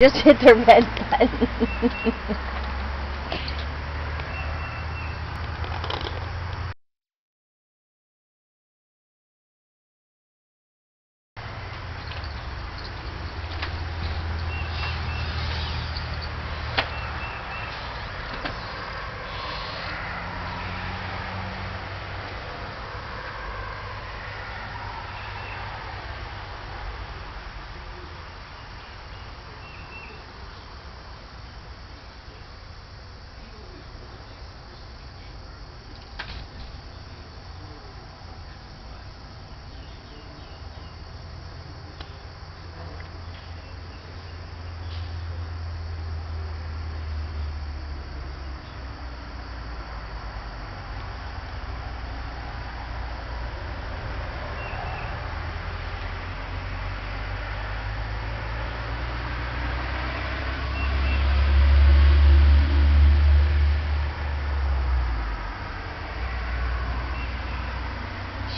Just hit the red button.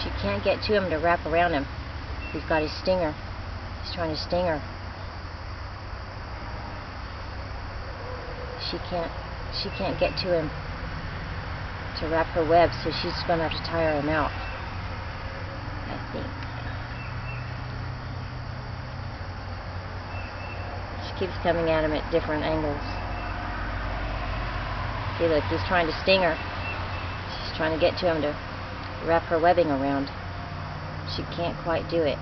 She can't get to him to wrap around him. He's got his stinger. He's trying to sting her. She can't she can't get to him to wrap her web, so she's gonna have to tire him out. I think. She keeps coming at him at different angles. See look, he's trying to sting her. She's trying to get to him to wrap her webbing around. She can't quite do it.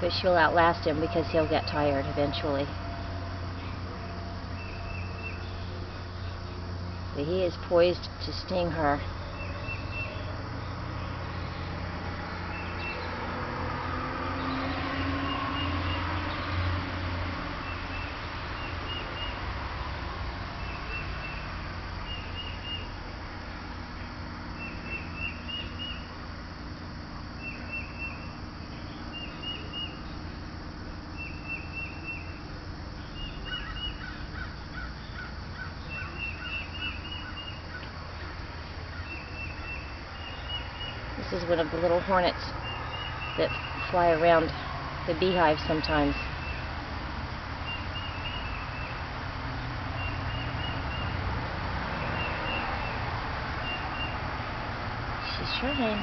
But she'll outlast him because he'll get tired eventually. But he is poised to sting her. This is one of the little hornets that fly around the beehive sometimes. She's trying.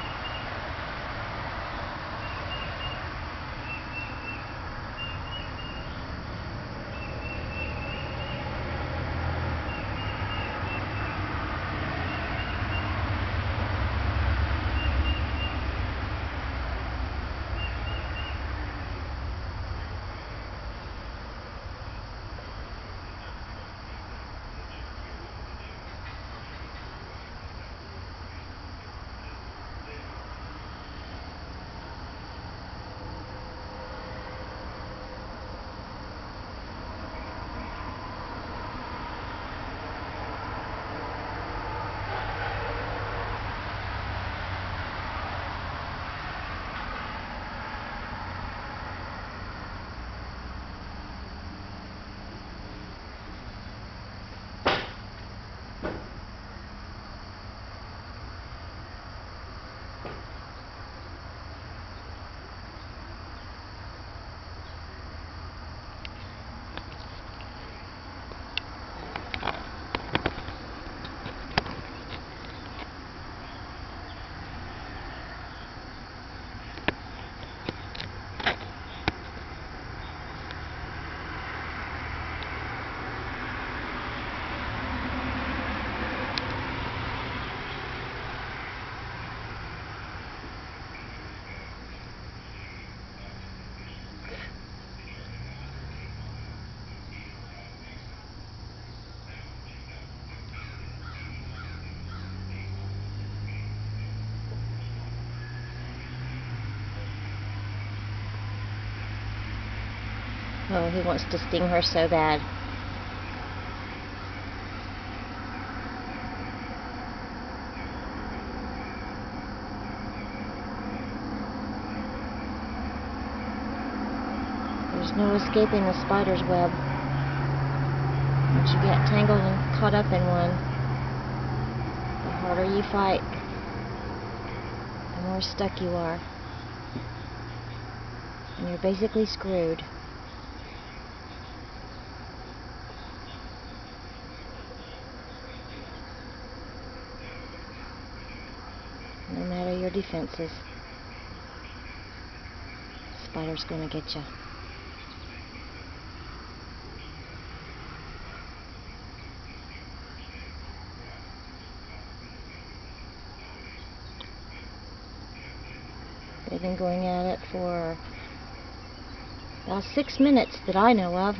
Oh, he wants to sting her so bad. There's no escaping the spider's web. Once you get tangled and caught up in one, the harder you fight, the more stuck you are. And you're basically screwed. Defenses. Spider's gonna get you. They've been going at it for about six minutes that I know of.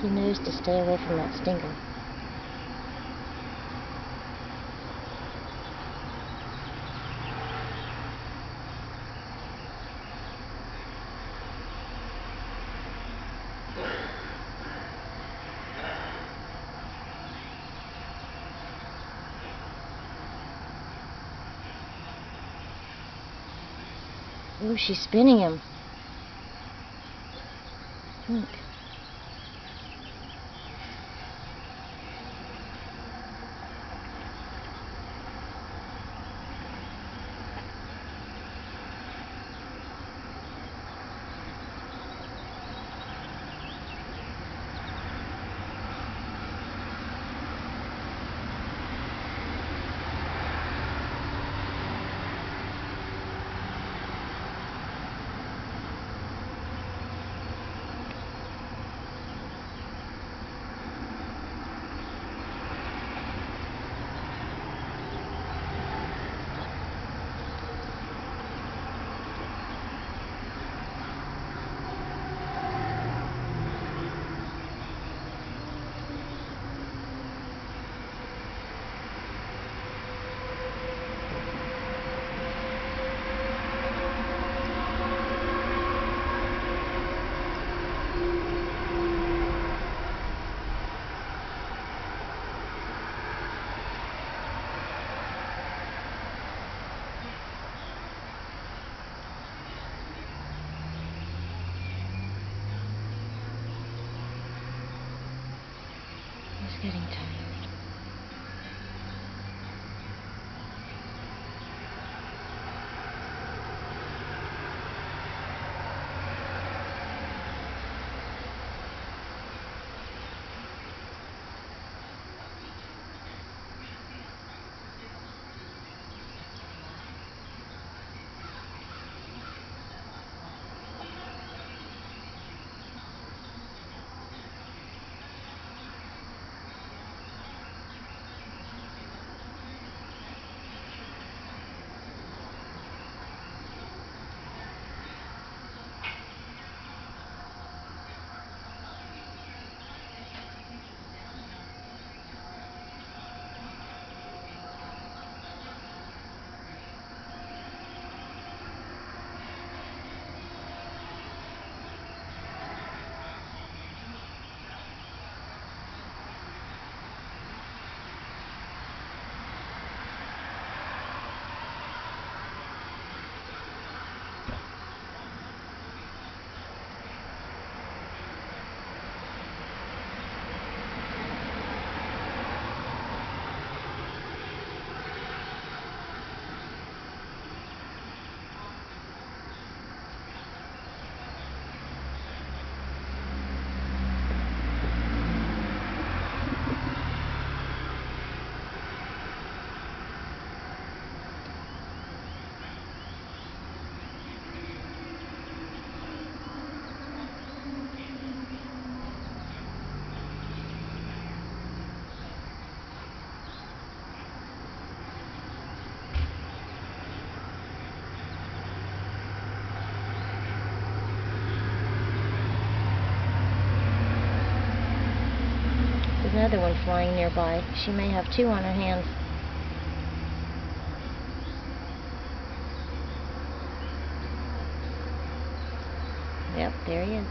She knows to stay away from that stinger. Ooh, she's spinning him. Another one flying nearby. She may have two on her hands. Yep, there he is.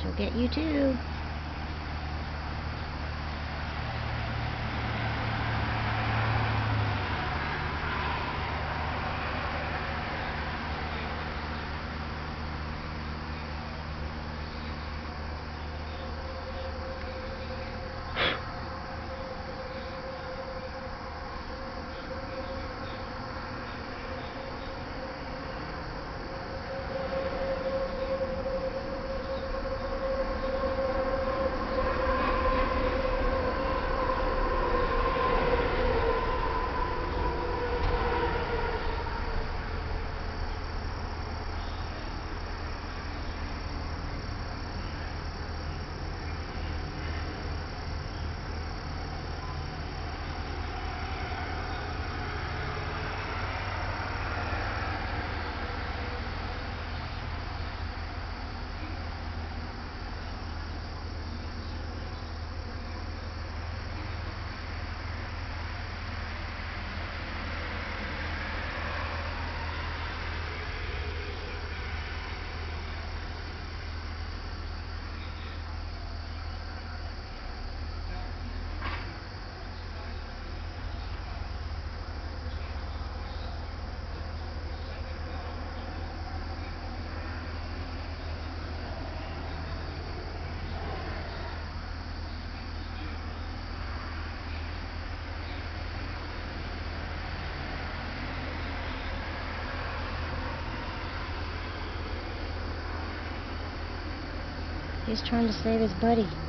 She'll get you too. He's trying to save his buddy.